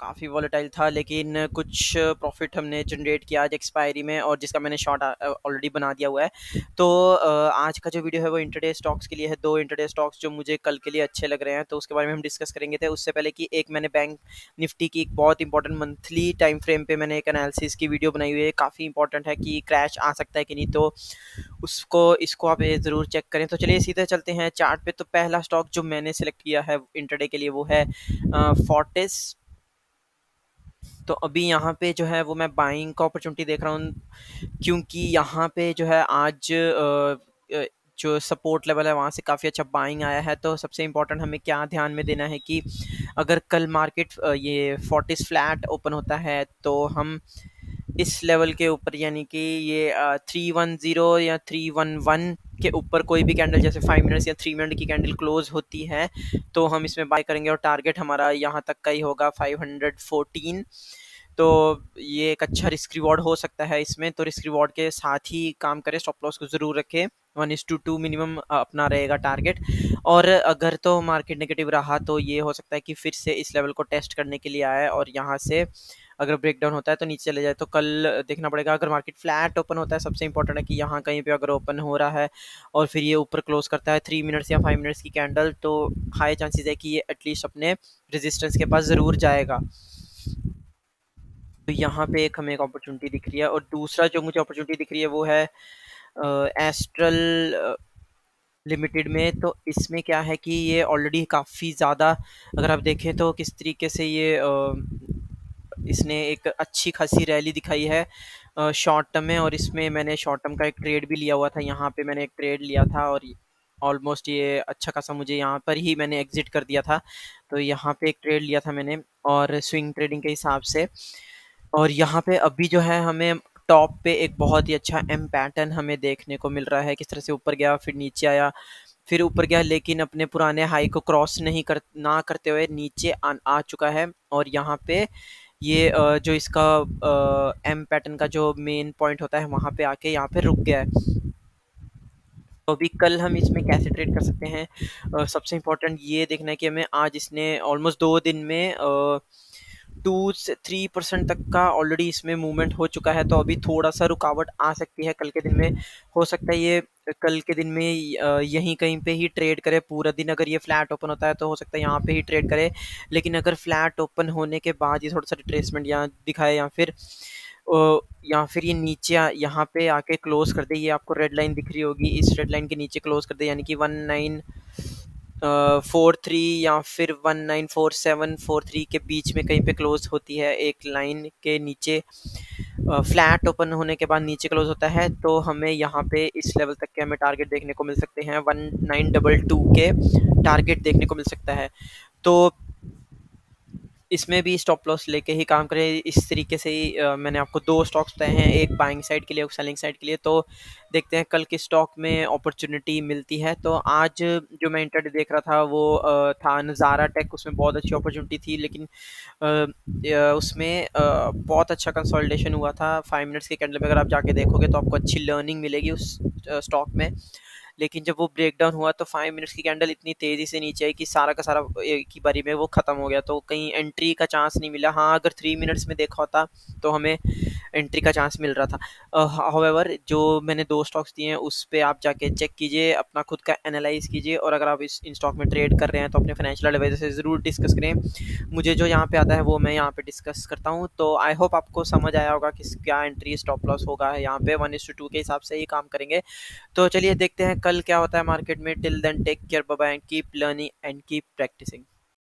काफ़ी वॉलेटाइल था, लेकिन कुछ प्रॉफिट हमने जनरेट किया आज एक्सपायरी में और जिसका मैंने शॉर्ट ऑलरेडी बना दिया हुआ है। तो आज का जो वीडियो है वो इंटरडे स्टॉक्स के लिए है। दो इंटरडे स्टॉक्स जो मुझे कल के लिए अच्छे लग रहे हैं तो उसके बारे में हम डिस्कस करेंगे थे। उससे पहले कि एक मैंने बैंक निफ्टी की एक बहुत इंपॉर्टेंट मंथली टाइम फ्रेम पर मैंने एक एनालिसिस की वीडियो बनाई हुई है। काफ़ी इंपॉर्टेंट है कि क्रैश आ सकता है कि नहीं तो उसको, इसको आप ज़रूर चेक करें। तो चलिए सीधे चलते हैं। चार्ट पे तो पहला स्टॉक जो मैंने सेलेक्ट किया है इंटरडे के लिए वो है फोर्टिस तो अभी यहाँ पे जो है वो मैं बाइंग का अपॉर्चुनिटी देख रहा हूँ, क्योंकि यहाँ पे जो है आज जो सपोर्ट लेवल है, वहाँ से काफ़ी अच्छा बाइंग आया है। तो सबसे इम्पोर्टेंट हमें क्या ध्यान में देना है कि अगर कल मार्केट ये फोर्टिस फ्लैट ओपन होता है तो हम इस लेवल के ऊपर, यानी कि ये थ्री वन ज़ीरो या थ्री वन वन के ऊपर कोई भी कैंडल जैसे फाइव मिनट्स या थ्री मिनट की कैंडल क्लोज होती है तो हम इसमें बाय करेंगे और टारगेट हमारा यहाँ तक का ही होगा फाइव हंड्रेड फोर्टीन तो ये एक अच्छा रिस्क रिवॉर्ड हो सकता है इसमें तो रिस्क रिवॉर्ड के साथ ही काम करें स्टॉप लॉस को ज़रूर रखें one is to two minimum अपना रहेगा टारगेट और अगर तो मार्केट नेगेटिव रहा तो ये हो सकता है कि फिर से इस लेवल को टेस्ट करने के लिए आए और यहाँ से अगर ब्रेक डाउन होता है तो नीचे चले जाए तो कल देखना पड़ेगा। अगर मार्केट फ्लैट ओपन होता है, सबसे इंपॉर्टेंट है कि यहाँ कहीं पर अगर ओपन हो रहा है और फिर ये ऊपर क्लोज करता है थ्री मिनट्स या फाइव मिनट्स की कैंडल तो हाई चांसेस है कि ये एटलीस्ट अपने रेजिस्टेंस के पास ज़रूर जाएगा। तो यहाँ पे एक हमें एक अपॉर्चुनिटी दिख रही है और दूसरा जो मुझे अपॉर्चुनिटी दिख रही है, वो है एस्ट्रल लिमिटेड में। तो इसमें क्या है कि ये ऑलरेडी काफ़ी ज़्यादा, अगर आप देखें तो किस तरीके से ये इसने एक अच्छी खासी रैली दिखाई है शॉर्ट टर्म में और इसमें मैंने शॉर्ट टर्म का एक ट्रेड भी लिया हुआ था। यहाँ पे मैंने एक ट्रेड लिया था और ऑलमोस्ट ये अच्छा खासा मुझे यहाँ पर ही मैंने एग्जिट कर दिया था। तो यहाँ पे एक ट्रेड लिया था मैंने और स्विंग ट्रेडिंग के हिसाब से। और यहाँ पे अभी जो है हमें टॉप पे एक बहुत ही अच्छा एम पैटर्न हमें देखने को मिल रहा है। किस तरह से ऊपर गया फिर नीचे आया फिर ऊपर गया लेकिन अपने पुराने हाई को क्रॉस नहीं कर ना करते हुए नीचे आ, आ चुका है। और यहाँ पे ये जो इसका एम पैटर्न का जो मेन पॉइंट होता है वहाँ पे आके यहाँ पे रुक गया है। तो अभी कल हम इसमें कैसे ट्रेड कर सकते हैं? सबसे इम्पोर्टेंट ये देखना है कि हमें आज इसने ऑलमोस्ट दो दिन में टू से थ्री परसेंट तक का ऑलरेडी इसमें मूवमेंट हो चुका है। तो अभी थोड़ा सा रुकावट आ सकती है कल के दिन में। हो सकता है ये कल के दिन में यहीं कहीं पे ही ट्रेड करे, पूरा दिन अगर ये फ्लैट ओपन होता है तो हो सकता है यहाँ पे ही ट्रेड करे, लेकिन अगर फ्लैट ओपन होने के बाद ये थोड़ा सा रिट्रेसमेंट यहाँ दिखाए या फिर या फिर ये नीचे यहाँ पे आके क्लोज कर दे, ये आपको रेड लाइन दिख रही होगी, इस रेड लाइन के नीचे क्लोज कर दे, यानी कि वन नाइन फोर थ्री या फिर one nine four seven four three के बीच में कहीं पे क्लोज होती है एक लाइन के नीचे फ्लैट ओपन होने के बाद नीचे क्लोज होता है तो हमें यहाँ पे इस लेवल तक के हमें टारगेट देखने को मिल सकते हैं। वन नाइन डबल टू के टारगेट देखने को मिल सकता है। तो इसमें भी स्टॉप लॉस लेके ही काम करें। इस तरीके से ही आ, मैंने आपको दो स्टॉक्स बताए हैं एक बाइंग साइड के लिए एक सेलिंग साइड के लिए। तो देखते हैं कल के स्टॉक में अपॉर्चुनिटी मिलती है। तो आज जो मैं इंटर देख रहा था वो आ, था नज़ारा टेक उसमें बहुत अच्छी अपॉर्चुनिटी थी लेकिन आ, उसमें बहुत अच्छा कंसोलिडेशन हुआ था। फाइव मिनट्स के कैंडल में अगर आप जाके देखोगे तो आपको अच्छी लर्निंग मिलेगी उस स्टॉक में। लेकिन जब वो ब्रेक डाउन हुआ तो फाइव मिनट्स की कैंडल इतनी तेज़ी से नीचे आई कि सारा का सारा की बारी में वो ख़त्म हो गया। तो कहीं एंट्री का चांस नहीं मिला। हाँ अगर थ्री मिनट्स में देखा होता तो हमें एंट्री का चांस मिल रहा था। हाउएवर जो मैंने दो स्टॉक्स दिए हैं, उस पर आप जाके चेक कीजिए, अपना खुद का एनालाइज कीजिए और अगर आप इस इन स्टॉक में ट्रेड कर रहे हैं तो अपने फाइनेंशियल एडवाइजर से ज़रूर डिस्कस करें। मुझे जो यहाँ पे आता है, वो मैं यहाँ पे डिस्कस करता हूँ। तो आई होप आपको समझ आया होगा कि क्या एंट्री स्टॉप लॉस होगा यहाँ पे। वन इस टू के हिसाब से ही काम करेंगे। तो चलिए देखते हैं कल क्या होता है मार्केट में। Till then take care bye and keep learning and keep practicing